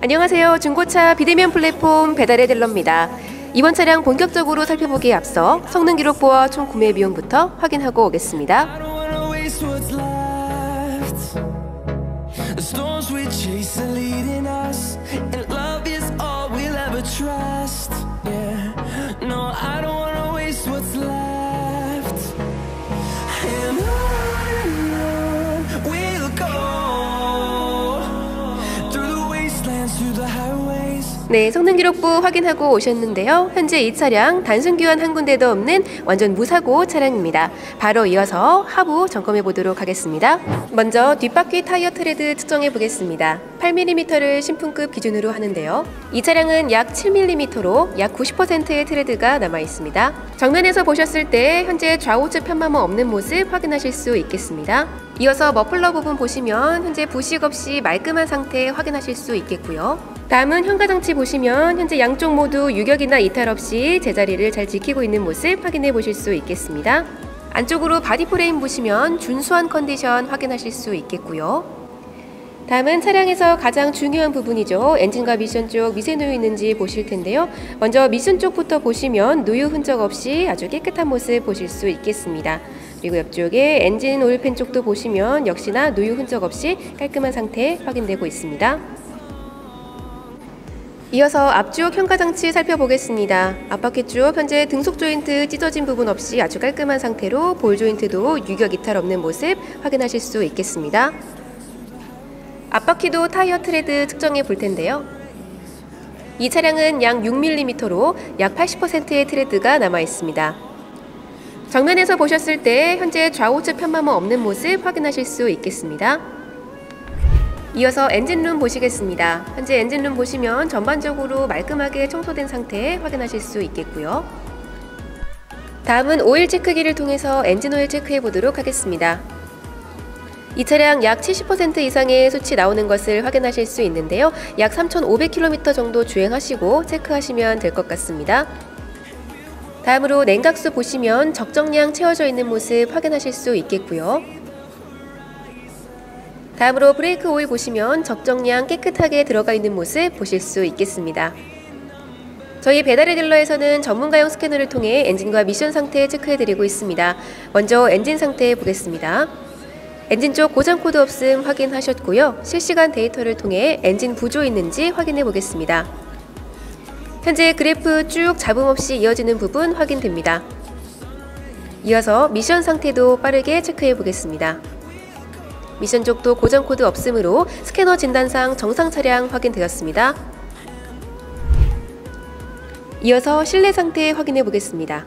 안녕하세요. 중고차 비대면 플랫폼 배달의 딜러입니다. 이번 차량 본격적으로 살펴보기에 앞서 성능 기록부와 총 구매 비용부터 확인하고 오겠습니다. 네, 성능 기록부 확인하고 오셨는데요. 현재 이 차량 단순 교환 한 군데도 없는 완전 무사고 차량입니다. 바로 이어서 하부 점검해 보도록 하겠습니다. 먼저 뒷바퀴 타이어 트레드 측정해 보겠습니다. 8mm를 신품급 기준으로 하는데요. 이 차량은 약 7mm로 약 90%의 트레드가 남아 있습니다. 정면에서 보셨을 때 현재 좌우측 편마모 없는 모습 확인하실 수 있겠습니다. 이어서 머플러 부분 보시면 현재 부식 없이 말끔한 상태 확인하실 수 있겠고요. 다음은 현가장치 보시면 현재 양쪽 모두 유격이나 이탈 없이 제자리를 잘 지키고 있는 모습 확인해 보실 수 있겠습니다. 안쪽으로 바디 프레임 보시면 준수한 컨디션 확인하실 수 있겠고요. 다음은 차량에서 가장 중요한 부분이죠. 엔진과 미션 쪽 미세 누유 있는지 보실 텐데요. 먼저 미션 쪽부터 보시면 누유 흔적 없이 아주 깨끗한 모습 보실 수 있겠습니다. 그리고 옆쪽에 엔진 오일팬 쪽도 보시면 역시나 누유 흔적 없이 깔끔한 상태 확인되고 있습니다. 이어서 앞쪽 현가장치 살펴보겠습니다. 앞바퀴 쪽 현재 등속 조인트 찢어진 부분 없이 아주 깔끔한 상태로 볼 조인트도 유격 이탈 없는 모습 확인하실 수 있겠습니다. 앞바퀴도 타이어 트레드 측정해 볼 텐데요. 이 차량은 약 6mm로 약 80%의 트레드가 남아 있습니다. 정면에서 보셨을 때 현재 좌우측 편마모 없는 모습 확인하실 수 있겠습니다. 이어서 엔진룸 보시겠습니다. 현재 엔진룸 보시면 전반적으로 말끔하게 청소된 상태 확인하실 수 있겠고요. 다음은 오일 체크기를 통해서 엔진 오일 체크해 보도록 하겠습니다. 이 차량 약 70% 이상의 수치 나오는 것을 확인하실 수 있는데요. 약 3,500km 정도 주행하시고 체크하시면 될 것 같습니다. 다음으로 냉각수 보시면 적정량 채워져 있는 모습 확인하실 수 있겠고요. 다음으로 브레이크 오일 보시면 적정량 깨끗하게 들어가 있는 모습 보실 수 있겠습니다. 저희 배달의 딜러에서는 전문가용 스캐너를 통해 엔진과 미션 상태 체크해드리고 있습니다. 먼저 엔진 상태 보겠습니다. 엔진 쪽 고장 코드 없음 확인하셨고요. 실시간 데이터를 통해 엔진 부조 있는지 확인해 보겠습니다. 현재 그래프 쭉 잡음 없이 이어지는 부분 확인됩니다. 이어서 미션 상태도 빠르게 체크해 보겠습니다. 미션 쪽도 고장 코드 없으므로 스캐너 진단상 정상 차량 확인되었습니다. 이어서 실내 상태 확인해 보겠습니다.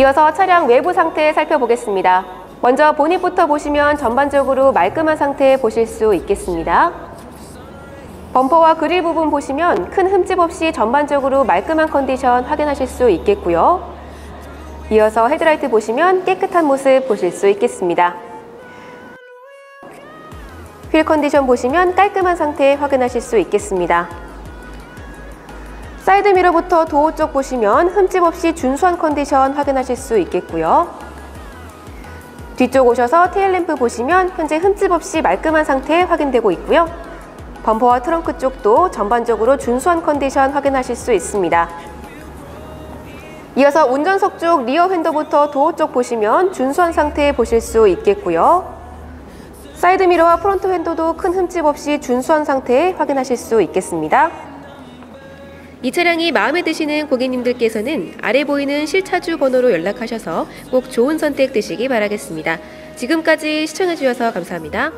이어서 차량 외부 상태 살펴보겠습니다. 먼저 보닛부터 보시면 전반적으로 말끔한 상태 보실 수 있겠습니다. 범퍼와 그릴 부분 보시면 큰 흠집 없이 전반적으로 말끔한 컨디션 확인하실 수 있겠고요. 이어서 헤드라이트 보시면 깨끗한 모습 보실 수 있겠습니다. 휠 컨디션 보시면 깔끔한 상태 확인하실 수 있겠습니다. 사이드미러부터 도어 쪽 보시면 흠집 없이 준수한 컨디션 확인하실 수 있겠고요. 뒤쪽 오셔서 테일램프 보시면 현재 흠집 없이 말끔한 상태 확인되고 있고요. 범퍼와 트렁크 쪽도 전반적으로 준수한 컨디션 확인하실 수 있습니다. 이어서 운전석 쪽 rear 휀더부터 도어 쪽 보시면 준수한 상태 보실 수 있겠고요. 사이드 미러와 프론트 휀더도 큰 흠집 없이 준수한 상태 확인하실 수 있겠습니다. 이 차량이 마음에 드시는 고객님들께서는 아래 보이는 실차주 번호로 연락하셔서 꼭 좋은 선택 되시기 바라겠습니다. 지금까지 시청해주셔서 감사합니다.